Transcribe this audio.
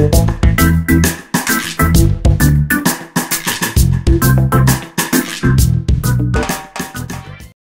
Música